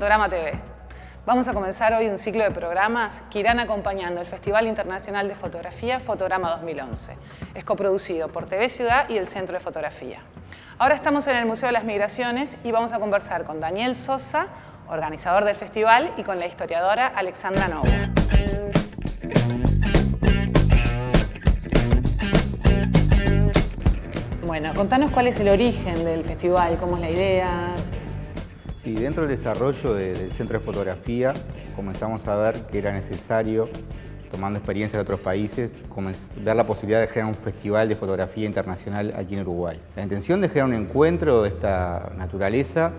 Fotograma TV. Vamos a comenzar hoy un ciclo de programas que irán acompañando el Festival Internacional de Fotografía Fotograma 2011. Es coproducido por TV Ciudad y el Centro de Fotografía. Ahora estamos en el Museo de las Migraciones y vamos a conversar con Daniel Sosa, organizador del festival, y con la historiadora Alexandra Novo. Bueno, contanos cuál es el origen del festival, cómo es la idea. Sí, dentro del desarrollo del Centro de Fotografía comenzamos a ver que era necesario, tomando experiencias de otros países, ver la posibilidad de generar un festival de fotografía internacional aquí en Uruguay. La intención de generar un encuentro de esta naturaleza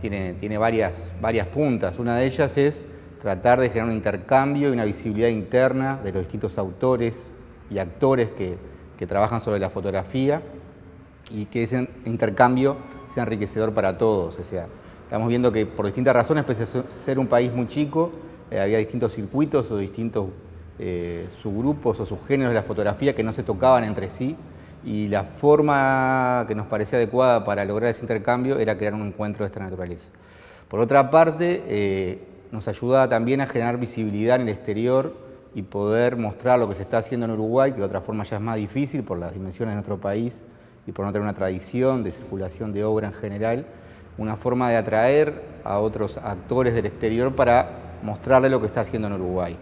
tiene, tiene varias, varias puntas. Una de ellas es tratar de generar un intercambio y una visibilidad interna de los distintos autores y actores que, que trabajan sobre la fotografía y que ese intercambio sea enriquecedor para todos. O sea, estamos viendo que por distintas razones, pese a ser un país muy chico, eh, había distintos circuitos o distintos eh, subgrupos o subgéneros de la fotografía que no se tocaban entre sí y la forma que nos parecía adecuada para lograr ese intercambio era crear un encuentro de esta naturaleza. Por otra parte, eh, nos ayudaba también a generar visibilidad en el exterior y poder mostrar lo que se está haciendo en Uruguay, que de otra forma ya es más difícil por las dimensiones de nuestro país y por no tener una tradición de circulación de obra en general, una forma de atraer a otros actores del exterior para mostrarle lo que está haciendo en Uruguay.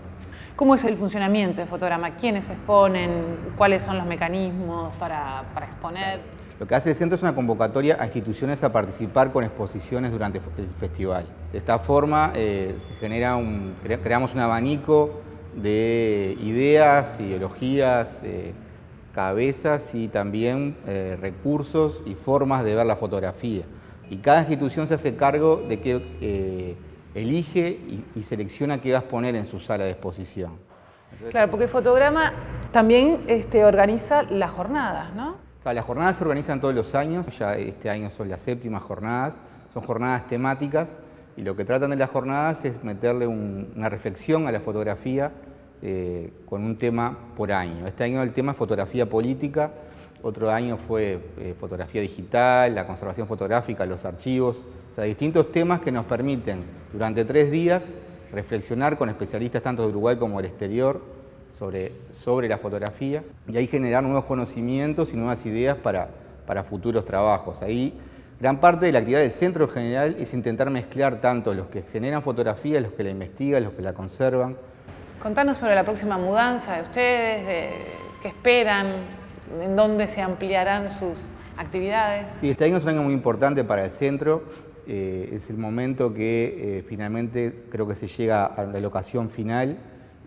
¿Cómo es el funcionamiento de Fotograma? ¿Quiénes exponen? ¿Cuáles son los mecanismos para, exponer? Lo que hace el centro es una convocatoria a instituciones a participar con exposiciones durante el festival. De esta forma eh, se genera un, creamos un abanico de ideas, ideologías, eh, cabezas y también eh, recursos y formas de ver la fotografía. Y cada institución se hace cargo de que eh, elige y, selecciona qué vas a poner en su sala de exposición. claro, porque Fotograma también este, organiza las jornadas, ¿no? las jornadas se organizan todos los años, ya este año son las séptimas jornadas, son jornadas temáticas y lo que tratan de las jornadas es meterle una reflexión a la fotografía eh, con un tema por año. Este año el tema es fotografía política, otro año fue eh, fotografía digital, la conservación fotográfica, los archivos, o sea, distintos temas que nos permiten durante tres días reflexionar con especialistas tanto de Uruguay como del exterior sobre, sobre la fotografía y ahí generar nuevos conocimientos y nuevas ideas para, para futuros trabajos. Ahí gran parte de la actividad del centro en general es intentar mezclar tanto los que generan fotografía, los que la investigan, los que la conservan, Contanos sobre la próxima mudanza de ustedes, de qué esperan, en dónde se ampliarán sus actividades. Sí, este año es un año muy importante para el centro. Eh, es el momento que eh, finalmente creo que se llega a la locación final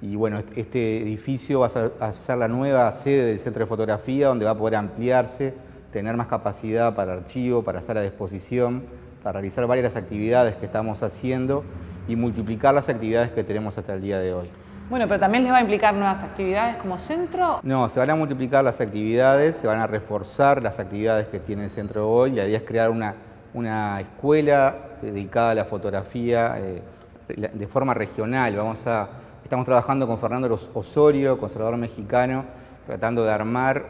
y bueno, este edificio va a ser, la nueva sede del Centro de Fotografía donde va a poder ampliarse, tener más capacidad para archivo, para sala de exposición, para realizar varias actividades que estamos haciendo y multiplicar las actividades que tenemos hasta el día de hoy. Bueno, pero también les va a implicar nuevas actividades como centro. No, se van a multiplicar las actividades, se van a reforzar las actividades que tiene el centro hoy. La idea es crear una, una escuela dedicada a la fotografía eh, de forma regional. Vamos a, estamos trabajando con Fernando Osorio, conservador mexicano, tratando de armar,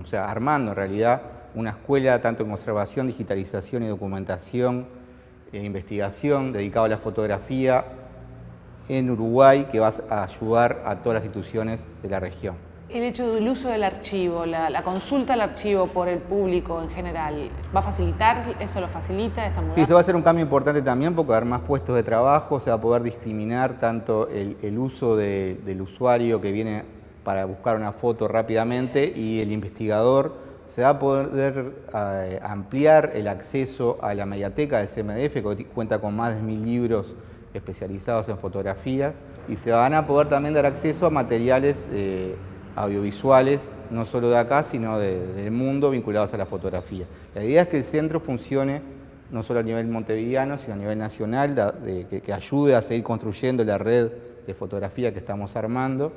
o sea, armando en realidad una escuela tanto en conservación, digitalización y documentación e investigación dedicada a la fotografía en Uruguay que va a ayudar a todas las instituciones de la región. El hecho del uso del archivo, la, consulta al archivo por el público en general, ¿va a facilitar? ¿Eso lo facilita esta Sí, eso va a ser un cambio importante también porque va a haber más puestos de trabajo, se va a poder discriminar tanto el, uso del usuario que viene para buscar una foto rápidamente y el investigador se va a poder eh, ampliar el acceso a la mediateca del CMDF, que cuenta con más de mil libros especializados en fotografía y se van a poder también dar acceso a materiales eh, audiovisuales, no solo de acá, sino del mundo vinculados a la fotografía. La idea es que el centro funcione no solo a nivel montevideano, sino a nivel nacional, que, ayude a seguir construyendo la red de fotografía que estamos armando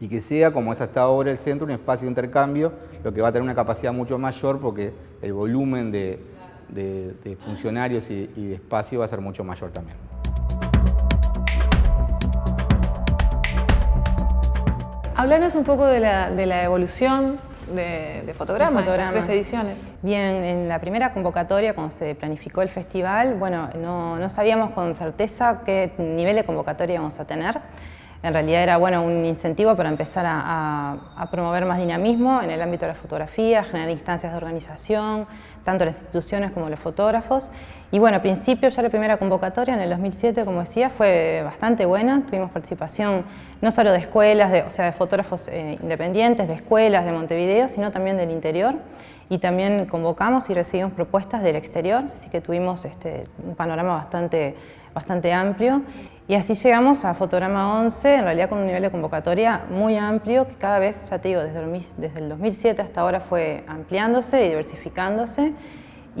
y que sea, como es hasta ahora el centro, un espacio de intercambio, lo que va a tener una capacidad mucho mayor porque el volumen de, funcionarios y de espacio va a ser mucho mayor también. Hablarnos un poco de la, evolución de, fotograma, tres ediciones. Bien, en la primera convocatoria, cuando se planificó el festival, bueno, no, sabíamos con certeza qué nivel de convocatoria íbamos a tener. En realidad era bueno, un incentivo para empezar a, promover más dinamismo en el ámbito de la fotografía, generar instancias de organización, tanto las instituciones como los fotógrafos. Y bueno, al principio ya la primera convocatoria en el 2007, como decía, fue bastante buena. Tuvimos participación no solo de escuelas, de, o sea, de fotógrafos eh, independientes, de escuelas de Montevideo, sino también del interior. Y también convocamos y recibimos propuestas del exterior, así que tuvimos este, un panorama bastante, bastante amplio. Y así llegamos a Fotograma 11, en realidad con un nivel de convocatoria muy amplio, que cada vez, ya te digo, desde el, desde el 2007 hasta ahora fue ampliándose y diversificándose.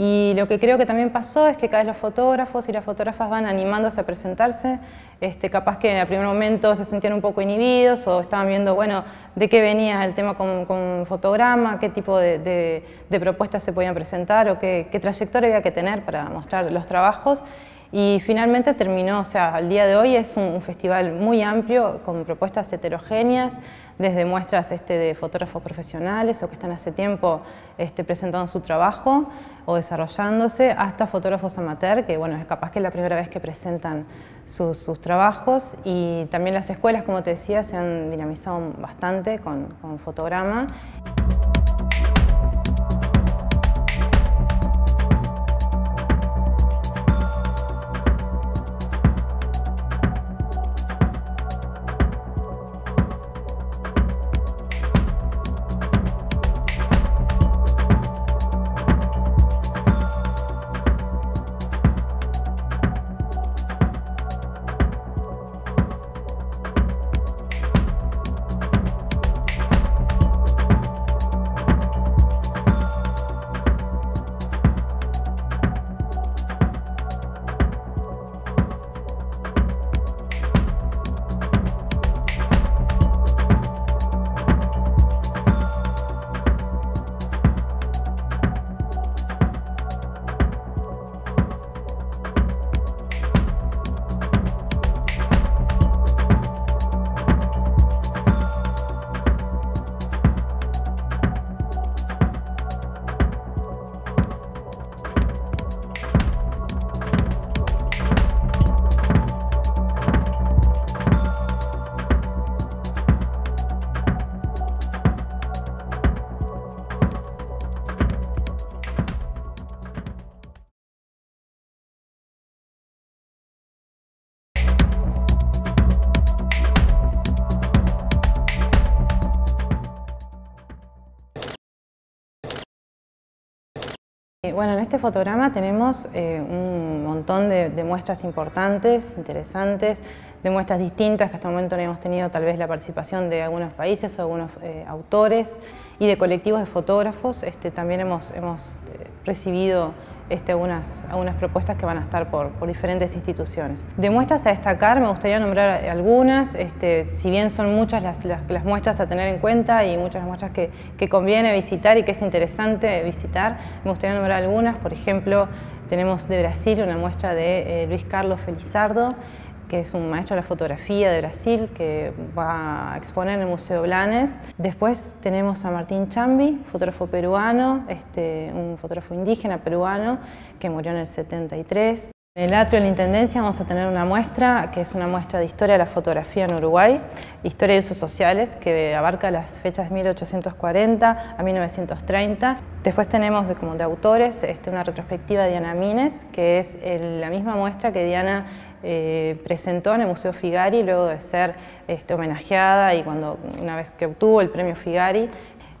Y lo que creo que también pasó es que cada vez los fotógrafos y las fotógrafas van animándose a presentarse, este, capaz que en el primer momento se sentían un poco inhibidos o estaban viendo, bueno, de qué venía el tema con, fotograma, qué tipo de, propuestas se podían presentar o qué, trayectoria había que tener para mostrar los trabajos. Y finalmente terminó, o sea, al día de hoy es un festival muy amplio con propuestas heterogéneas, desde muestras este, de fotógrafos profesionales o que están hace tiempo este, presentando su trabajo o desarrollándose, hasta fotógrafos amateur, que bueno, es capaz que es la primera vez que presentan sus, trabajos y también las escuelas, como te decía, se han dinamizado bastante con, con fotograma. Bueno, en este fotograma tenemos eh, un montón de, muestras importantes, interesantes, de muestras distintas que hasta el momento no hemos tenido tal vez la participación de algunos países o algunos eh, autores y de colectivos de fotógrafos. Este, también hemos, hemos eh, recibido este, algunas, algunas propuestas que van a estar por, diferentes instituciones. De muestras a destacar, me gustaría nombrar algunas, este, si bien son muchas las, las, muestras a tener en cuenta y muchas las muestras que, que, conviene visitar y que es interesante visitar, me gustaría nombrar algunas, por ejemplo, tenemos de Brasil una muestra de eh, Luis Carlos Felizardo, que es un maestro de la fotografía de Brasil, que va a exponer en el Museo Blanes. Después tenemos a Martín Chambi, fotógrafo peruano, este, un fotógrafo indígena peruano, que murió en el 73. En el atrio de la Intendencia vamos a tener una muestra, que es una muestra de historia de la fotografía en Uruguay, historia de usos sociales, que abarca las fechas de 1840 a 1930. Después tenemos como de autores este, una retrospectiva de Diana Mines, que es la misma muestra que Diana eh, presentó en el Museo Figari luego de ser este, homenajeada y cuando una vez que obtuvo el premio Figari.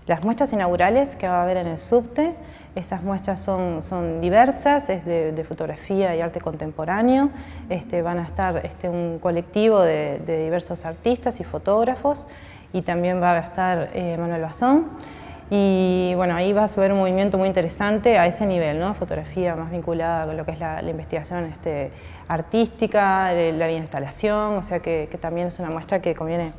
Las muestras inaugurales que va a haber en el subte, esas muestras son, son diversas, es de, fotografía y arte contemporáneo, este, van a estar este, un colectivo de, diversos artistas y fotógrafos y también va a estar eh, Manuel Bazón. Y bueno, ahí vas a ver un movimiento muy interesante a ese nivel, ¿no? Fotografía más vinculada con lo que es la, investigación este, artística, la instalación, o sea que, también es una muestra que conviene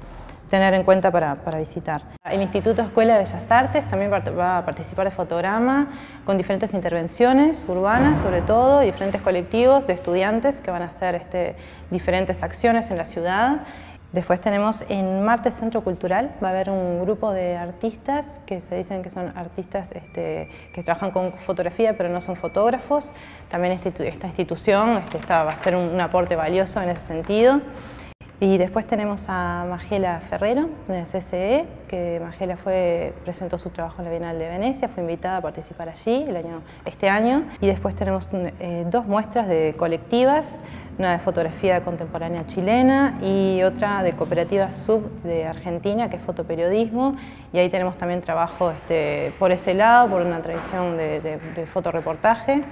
tener en cuenta para, visitar. El Instituto Escuela de Bellas Artes también va a participar de fotograma con diferentes intervenciones urbanas, sobre todo, diferentes colectivos de estudiantes que van a hacer este, diferentes acciones en la ciudad Después tenemos en Marte Centro Cultural, va a haber un grupo de artistas que se dicen que son artistas este, que trabajan con fotografía pero no son fotógrafos. También esta institución este, va a ser un aporte valioso en ese sentido. Y después tenemos a Magela Ferrero, de CCE, que Magela presentó su trabajo en la Bienal de Venecia, fue invitada a participar allí el año, este año. Y después tenemos eh, dos muestras de colectivas, una de fotografía contemporánea chilena y otra de cooperativa sub de Argentina, que es fotoperiodismo. Y ahí tenemos también trabajo este, por ese lado, por una tradición de, de, de fotoreportaje.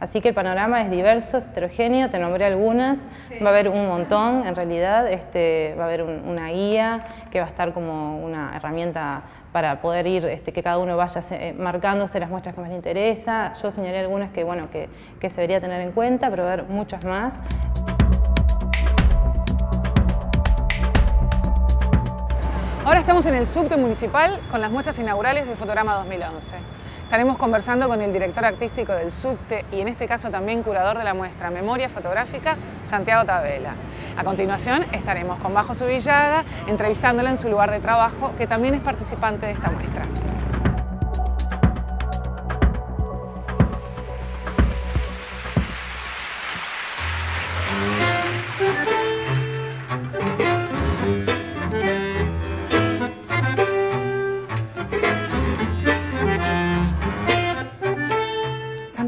Así que el panorama es diverso, es heterogéneo, te nombré algunas, va a haber un montón en realidad, este, va a haber una guía que va a estar como una herramienta para poder ir, este, que cada uno vaya eh, marcándose las muestras que más le interesa. Yo señalé algunas que, bueno, que, que se debería tener en cuenta, pero va a haber muchas más. Ahora estamos en el subte municipal con las muestras inaugurales de Fotograma 2011. Estaremos conversando con el director artístico del subte y en este caso también curador de la muestra Memoria Fotográfica, Santiago Tabela. A continuación estaremos con Bajo Subillaga entrevistándolo en su lugar de trabajo, que también es participante de esta muestra.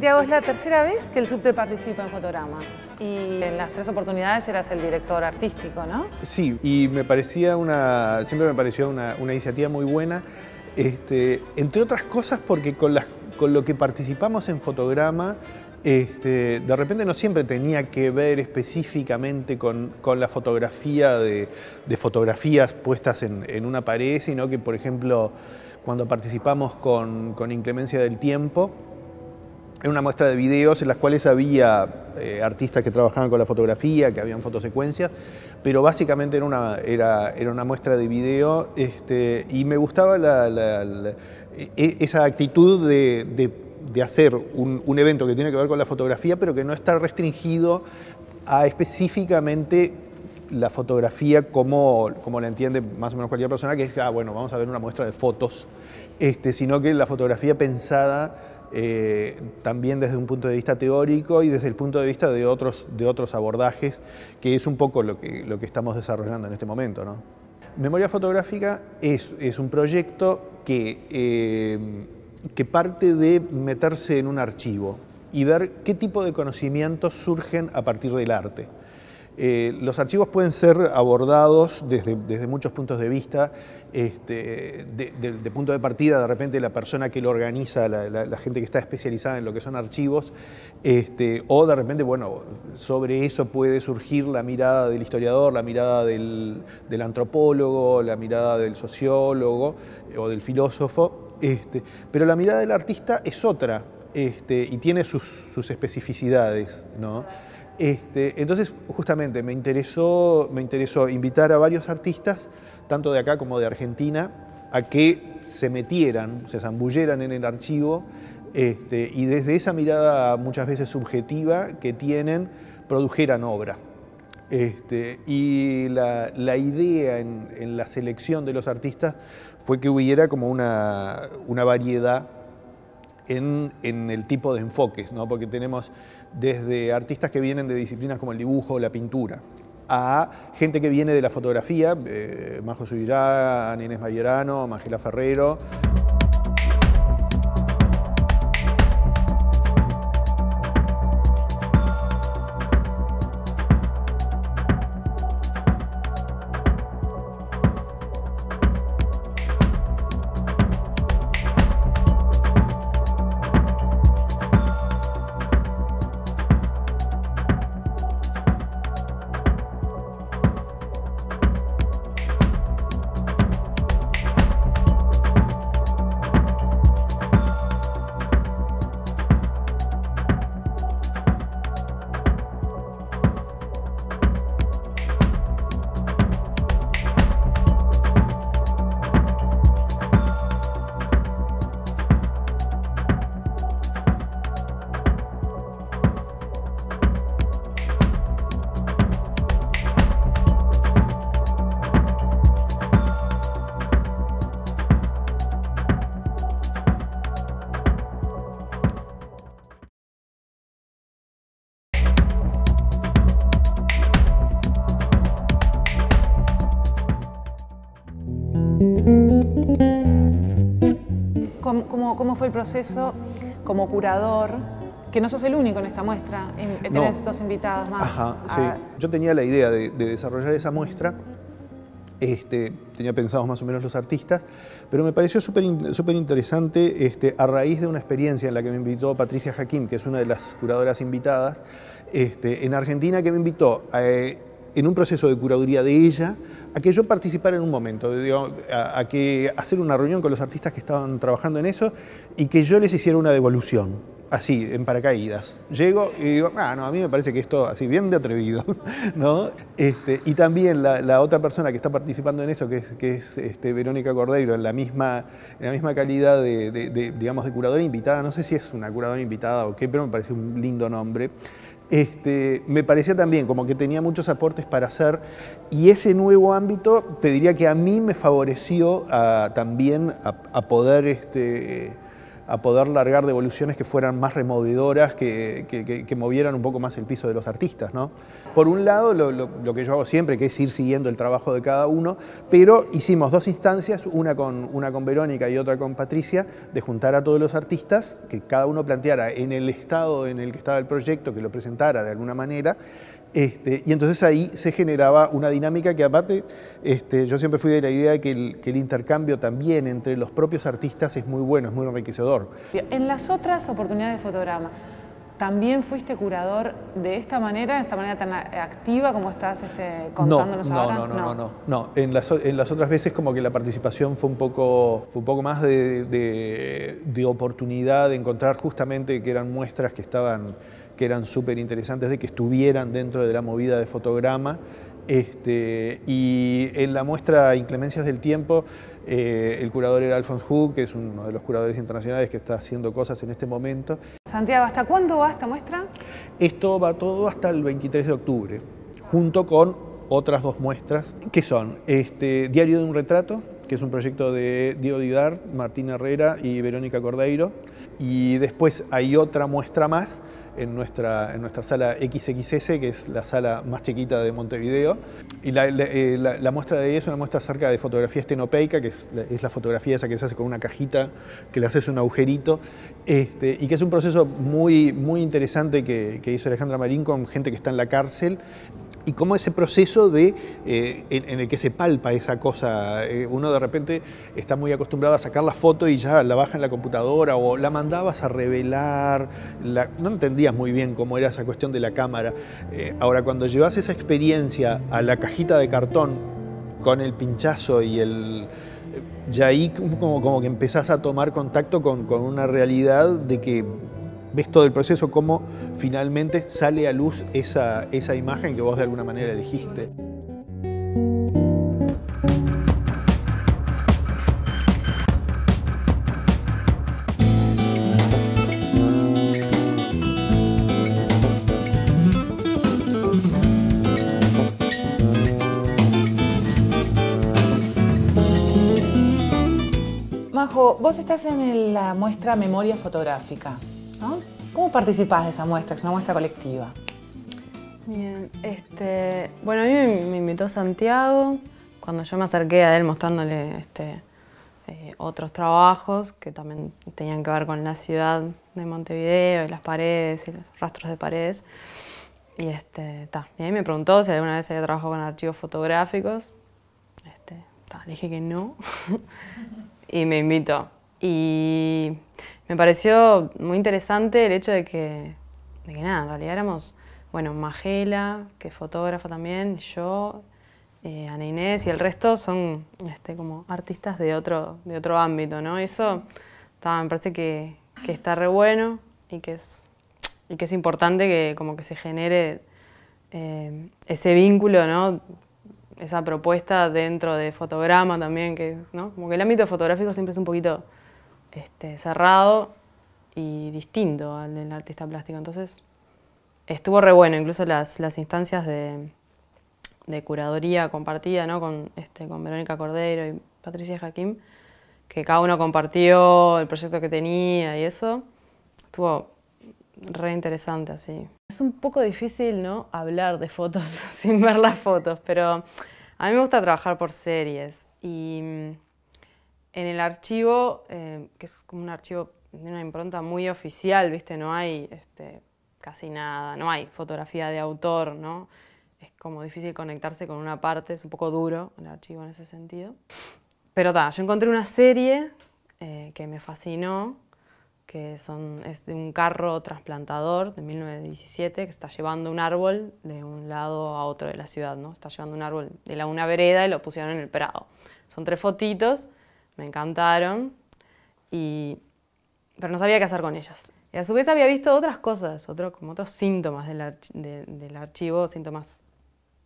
Santiago, es la tercera vez que el subte participa en Fotograma y en las tres oportunidades eras el director artístico, ¿no? Sí, y me parecía una, siempre me pareció una, iniciativa muy buena, este, entre otras cosas porque con, con lo que participamos en Fotograma, este, de repente no siempre tenía que ver específicamente con, la fotografía de, fotografías puestas en, una pared, sino que, por ejemplo, cuando participamos con, con Inclemencia del Tiempo, era una muestra de videos en las cuales había eh, artistas que trabajaban con la fotografía, que habían fotosecuencias, pero básicamente era una, era, era una muestra de video este, y me gustaba e, esa actitud de, hacer un, evento que tiene que ver con la fotografía, pero que no está restringido a específicamente la fotografía como, como la entiende más o menos cualquier persona, que es, ah, bueno, vamos a ver una muestra de fotos, este, sino que la fotografía pensada eh, también desde un punto de vista teórico y desde el punto de vista de otros, de otros abordajes, que es un poco lo que, lo que estamos desarrollando en este momento. ¿no? Memoria fotográfica es, es un proyecto que, eh, que parte de meterse en un archivo y ver qué tipo de conocimientos surgen a partir del arte. Eh, los archivos pueden ser abordados desde, muchos puntos de vista, este, de, punto de partida, de repente la persona que lo organiza, la, gente que está especializada en lo que son archivos, este, o de repente, bueno, sobre eso puede surgir la mirada del historiador, la mirada del, antropólogo, la mirada del sociólogo eh, o del filósofo, este, pero la mirada del artista es otra este, y tiene sus, sus especificidades, ¿no? Este, entonces, justamente, me interesó, invitar a varios artistas, tanto de acá como de Argentina, a que se metieran, se zambulleran en el archivo este, y desde esa mirada muchas veces subjetiva que tienen, produjeran obra. Este, y la, idea en, la selección de los artistas fue que hubiera como una, variedad en, el tipo de enfoques, ¿no? porque tenemos desde artistas que vienen de disciplinas como el dibujo o la pintura, a gente que viene de la fotografía, eh, Majo Subirá, Inés Mayerano, Magela Ferrero. ¿Cómo, cómo fue el proceso como curador? Que no sos el único en esta muestra, tenés dos invitados más. Ajá, sí. Yo tenía la idea de, desarrollar esa muestra, este, tenía pensados más o menos los artistas, pero me pareció súper interesante este, a raíz de una experiencia en la que me invitó Patricia Jaquín, que es una de las curadoras invitadas, este, en Argentina, que me invitó a, en un proceso de curaduría de ella, a que yo participara en un momento, a, que hacer una reunión con los artistas que estaban trabajando en eso y que yo les hiciera una devolución, así, en paracaídas. Llego y digo, ah, no, a mí me parece que esto así, bien de atrevido, ¿no? Este, y también la, otra persona que está participando en eso, que es, que es este, Verónica Cordeiro, en la misma, en la misma calidad de, digamos, de curadora invitada, no sé si es una curadora invitada o qué, pero me parece un lindo nombre. Este, me parecía también como que tenía muchos aportes para hacer. Y ese nuevo ámbito te diría que a mí me favoreció también a, poder este, a poder largar devoluciones que fueran más removedoras, que, movieran un poco más el piso de los artistas. ¿no? Por un lado, lo, que yo hago siempre, que es ir siguiendo el trabajo de cada uno, pero hicimos dos instancias, una con, una con Verónica y otra con Patricia, de juntar a todos los artistas, que cada uno planteara en el estado en el que estaba el proyecto, que lo presentara de alguna manera, este, y entonces ahí se generaba una dinámica que aparte, este, yo siempre fui de la idea de que el, intercambio también entre los propios artistas es muy bueno, es muy enriquecedor. En las otras oportunidades de fotograma, ¿también fuiste curador de esta manera, de esta manera tan activa como estás este, contándonos no, ahora? No, no, no, no, no. En, las, en las otras veces como que la participación fue un poco, fue un poco más de, de, de oportunidad, de encontrar justamente que eran muestras que estaban que eran súper interesantes de que estuvieran dentro de la movida de fotograma. Este, y en la muestra Inclemencias del Tiempo, eh, el curador era Alphonse Hu, que es uno de los curadores internacionales que está haciendo cosas en este momento. Santiago, ¿hasta cuándo va esta muestra? Esto va todo hasta el 23 de octubre, junto con otras dos muestras, que son este, Diario de un retrato, que es un proyecto de Diego Didar, Martín Herrera y Verónica Cordeiro, y después hay otra muestra más, en nuestra, en nuestra sala XXS, que es la sala más chiquita de Montevideo. Y la, eh, muestra de ella es una muestra acerca de fotografía estenopeica, que es la, fotografía esa que se hace con una cajita, que le haces un agujerito, este, y que es un proceso muy, muy interesante que hizo Alejandra Marín con gente que está en la cárcel y cómo ese proceso de, eh, en, el que se palpa esa cosa, eh, uno de repente está muy acostumbrado a sacar la foto y ya la baja en la computadora o la mandabas a revelar, no entendías muy bien cómo era esa cuestión de la cámara. Eh, ahora, cuando llevas esa experiencia a la cajita de cartón con el pinchazo y el... Ya ahí como, como que empezás a tomar contacto con, con una realidad de que ves todo el proceso, cómo finalmente sale a luz esa, esa imagen que vos de alguna manera elegiste. Majo, vos estás en la muestra Memoria Fotográfica. ¿Cómo participás de esa muestra? Es una muestra colectiva. Bien, este, bueno, a mí me, invitó Santiago cuando yo me acerqué a él mostrándole este, eh, otros trabajos que también tenían que ver con la ciudad de Montevideo y las paredes y los rastros de paredes. Y, este, ahí me preguntó si alguna vez había trabajado con archivos fotográficos. Este, dije que no. y me invitó. Y me pareció muy interesante el hecho de que, de que nada, en realidad éramos, bueno, Magela, que es fotógrafa también, yo, eh, Ana Inés y el resto son este, como artistas de otro, de otro ámbito, ¿no? Eso me parece que, que, está re bueno y que es, y que es importante que como que se genere eh, ese vínculo, ¿no? Esa propuesta dentro de fotograma también, que, ¿no? Como que el ámbito fotográfico siempre es un poquito este, cerrado y distinto al del artista plástico. Entonces, estuvo re bueno, incluso las, instancias de, de, curaduría compartida ¿no? con, este, con Verónica Cordero y Patricia Jaquín, que cada uno compartió el proyecto que tenía y eso, estuvo re interesante así. Es un poco difícil ¿no? hablar de fotos sin ver las fotos, pero a mí me gusta trabajar por series y En el archivo, eh, que es como un archivo de una impronta muy oficial, ¿viste? No hay este, casi nada, no hay fotografía de autor, ¿no? Es como difícil conectarse con una parte, es un poco duro el archivo en ese sentido. Pero ta, yo encontré una serie eh, que me fascinó, que son, es de un carro trasplantador de 1917 que está llevando un árbol de un lado a otro de la ciudad, ¿no? Está llevando un árbol de la una vereda y lo pusieron en el Prado. Son tres fotitos, me encantaron, y, pero no sabía qué hacer con ellas. Y a su vez había visto otras cosas, otro, como otros síntomas del, del archivo, síntomas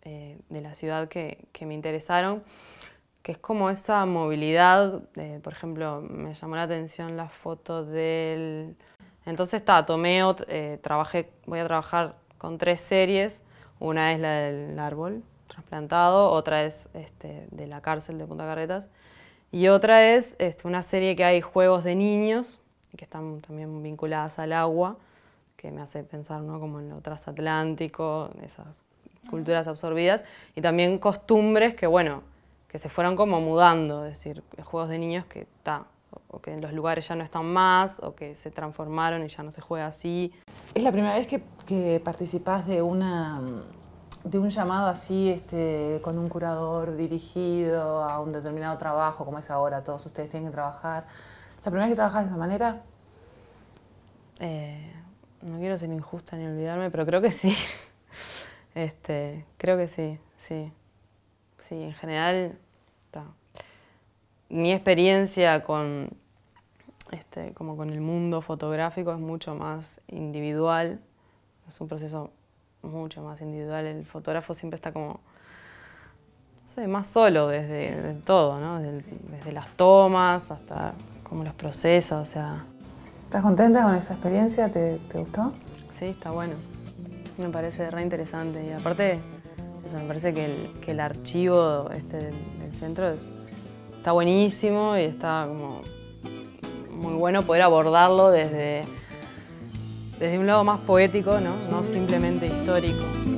eh, de la ciudad que, que, me interesaron, que es como esa movilidad, eh, por ejemplo, me llamó la atención la foto del... Entonces está, tomé, eh, trabajé, voy a trabajar con tres series, una es la del árbol trasplantado, otra es este, de la cárcel de Punta Carretas, y otra es este, una serie que hay juegos de niños, que están también vinculadas al agua, que me hace pensar ¿no? como en lo transatlántico, esas culturas absorbidas, y también costumbres que, bueno, que se fueron como mudando, es decir, juegos de niños que, está o que en los lugares ya no están más, o que se transformaron y ya no se juega así. ¿Es la primera vez que, que participás de una de un llamado así, este, con un curador dirigido a un determinado trabajo, como es ahora, todos ustedes tienen que trabajar. ¿La primera vez que trabajas de esa manera? Eh, no quiero ser injusta ni olvidarme, pero creo que sí. Este, creo que sí, sí. Sí, en general, mi experiencia con, este, como con el mundo fotográfico es mucho más individual, es un proceso mucho más individual. El fotógrafo siempre está como, no sé, más solo desde, todo, ¿no? Desde, desde, las tomas hasta como los procesos, o sea... ¿Estás contenta con esa experiencia? ¿Te, te gustó? Sí, está bueno. Me parece re interesante y aparte, eso, me parece que el, que el archivo este del, del centro es, está buenísimo y está como muy bueno poder abordarlo desde, desde un lado más poético, ¿no? no simplemente histórico.